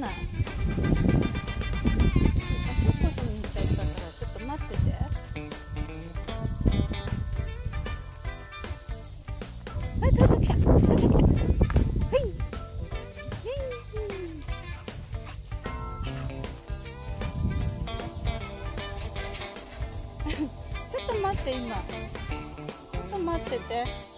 ない。おしっこしに行っちゃったからちょっと待ってて。はい到着した。到着した。はい。ちょっと待って今。ちょっと待ってて。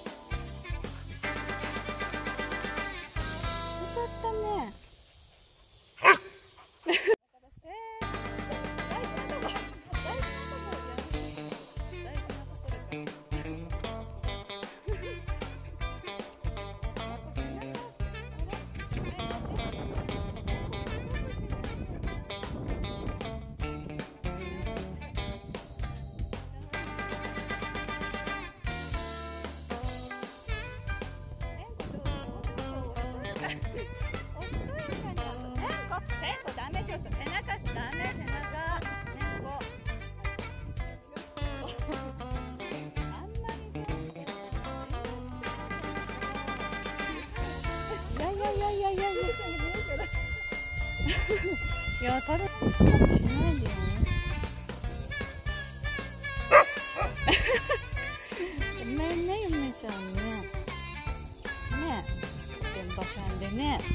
いやいやいやいやいや。いやいや食べでね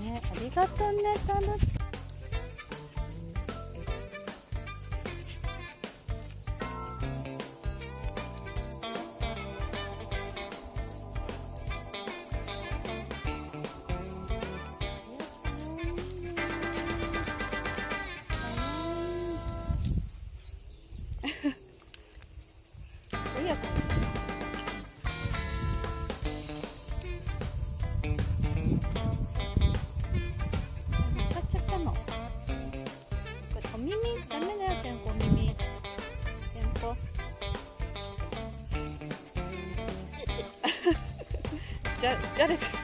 ねありがとうね楽し親じゃじゃれてる。